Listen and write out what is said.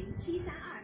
零七三二。